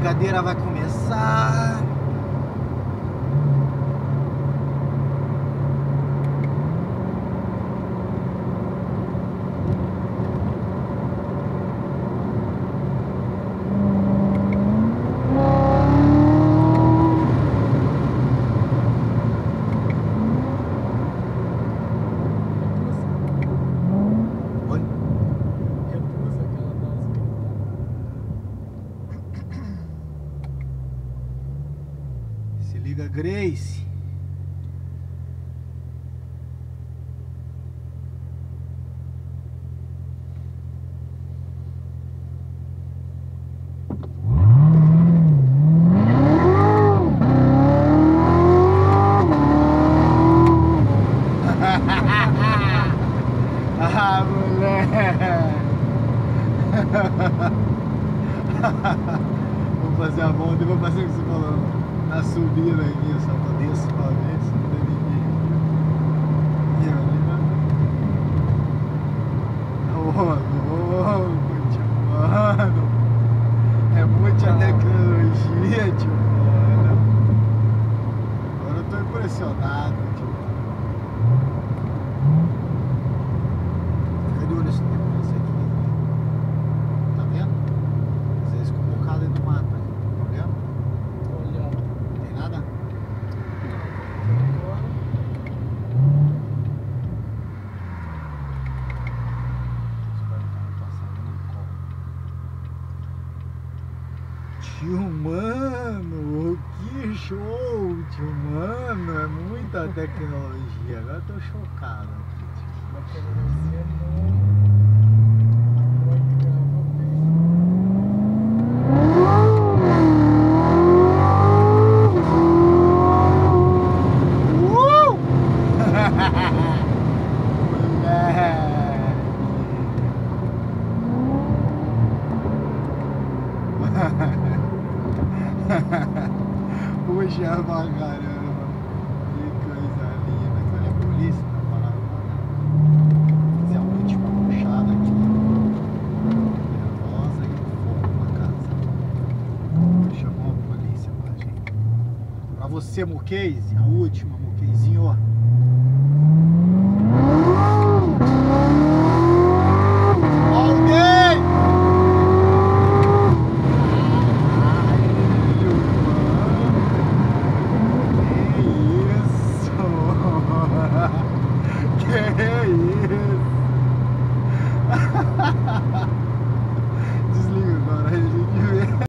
brincadeira vai começar. Se liga, Grace. ah, moleque. Vou fazer a volta e vou fazer o que você falou. Na subida aqui, eu só vou desço pra ver se não tem ninguém. E ali, né? Ô, louco, tio, mano. É muita tecnologia, tio, mano. Agora eu tô impressionado, tio. Fica Tio, mano, que show, tio, mano, é muita tecnologia. Agora eu tô chocado aqui, tio. uma tecnologia Puxa pra caramba. Que coisa linda. Olha a polícia parada lá. Fazer a última puxada aqui. Nervosa e fogo na casa. Chamou a polícia pra gente. Pra você, Murquês, a última